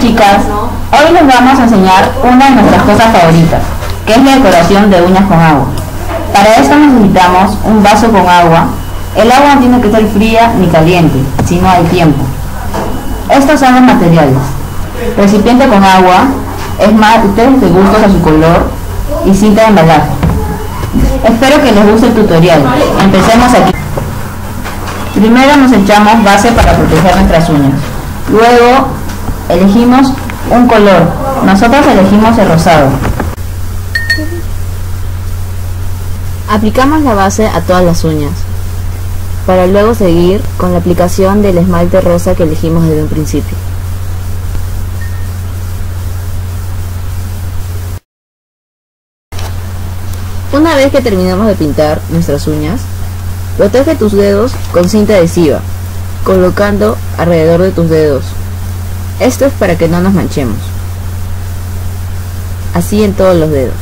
chicas, hoy les vamos a enseñar una de nuestras cosas favoritas, que es la decoración de uñas con agua. Para esto necesitamos un vaso con agua. El agua no tiene que ser fría ni caliente, si no hay tiempo. Estos son los materiales. Recipiente con agua, esmaltes de gustos a su color y cinta de embalaje. Espero que les guste el tutorial. Empecemos aquí. Primero nos echamos base para proteger nuestras uñas. Luego elegimos un color. Nosotros elegimos el rosado. Aplicamos la base a todas las uñas, para luego seguir con la aplicación del esmalte rosa que elegimos desde un principio. Una vez que terminamos de pintar nuestras uñas, protege tus dedos con cinta adhesiva, colocando alrededor de tus dedos. Esto es para que no nos manchemos. Así en todos los dedos.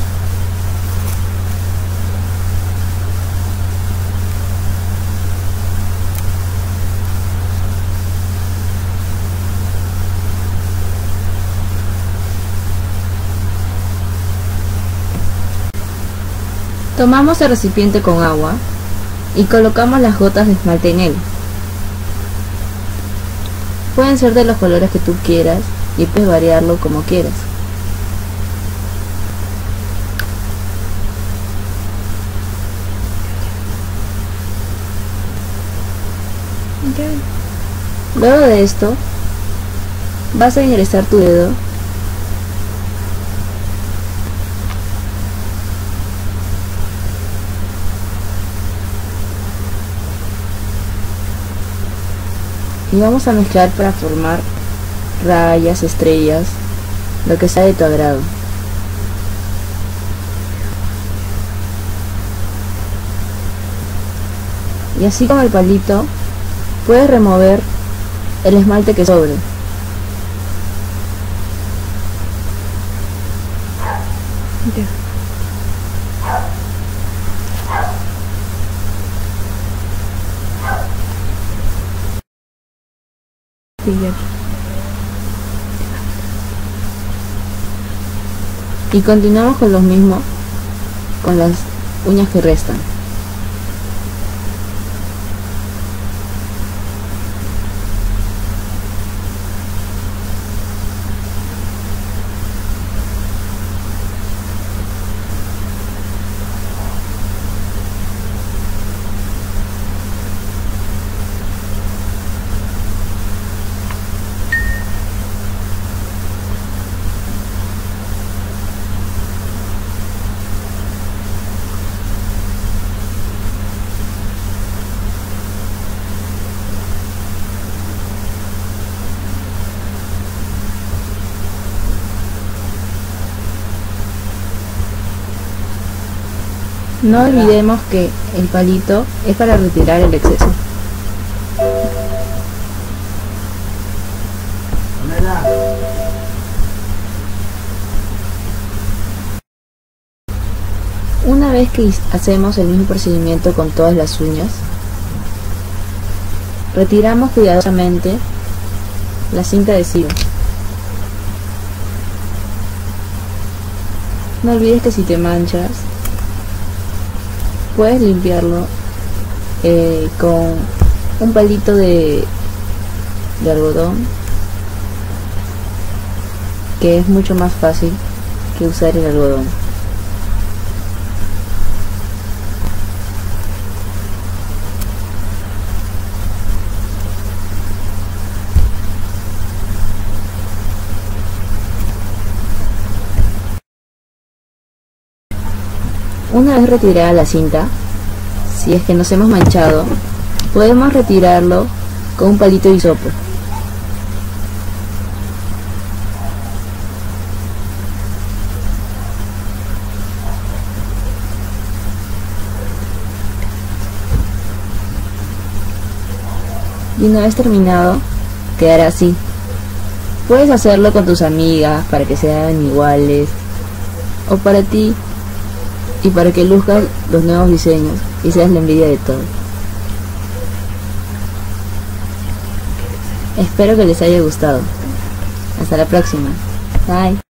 Tomamos el recipiente con agua y colocamos las gotas de esmalte en él. Pueden ser de los colores que tú quieras y puedes variarlo como quieras. Luego de esto, vas a ingresar tu dedo y vamos a mezclar para formar rayas, estrellas, lo que sea de tu agrado. Y así con el palito puedes remover el esmalte que sobre. Y continuamos con lo mismo con las uñas que restan. No olvidemos que el palito es para retirar el exceso. Una vez que hacemos el mismo procedimiento con todas las uñas, retiramos cuidadosamente la cinta adhesiva. No olvides que si te manchas, puedes limpiarlo eh, con un palito de, de algodón que es mucho más fácil que usar el algodón Una vez retirada la cinta, si es que nos hemos manchado, podemos retirarlo con un palito de hisopo. Y una vez terminado, quedará así. Puedes hacerlo con tus amigas para que sean iguales o para ti y para que luzcan los nuevos diseños y seas la envidia de todos. Espero que les haya gustado. Hasta la próxima. Bye.